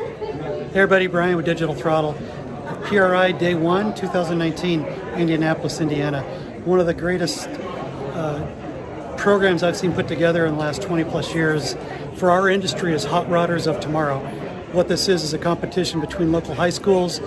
Hey everybody, Brian with Digital Throttle. PRI Day 1, 2019, Indianapolis, Indiana. One of the greatest uh, programs I've seen put together in the last 20 plus years for our industry is Hot Rodders of Tomorrow. What this is is a competition between local high schools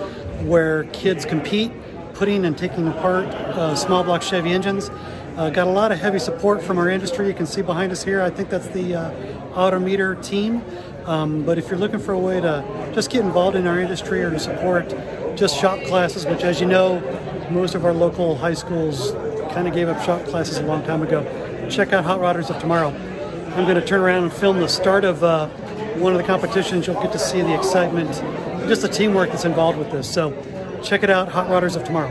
where kids compete, putting and taking apart uh, small block Chevy engines. Uh, got a lot of heavy support from our industry. You can see behind us here. I think that's the uh, Autometer team. Um, but if you're looking for a way to just get involved in our industry or to support just shop classes, which as you know, most of our local high schools kind of gave up shop classes a long time ago, check out Hot Rodders of Tomorrow. I'm going to turn around and film the start of uh, one of the competitions. You'll get to see the excitement, just the teamwork that's involved with this. So check it out, Hot Rodders of Tomorrow.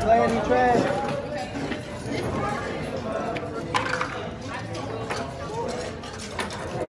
Play any trash.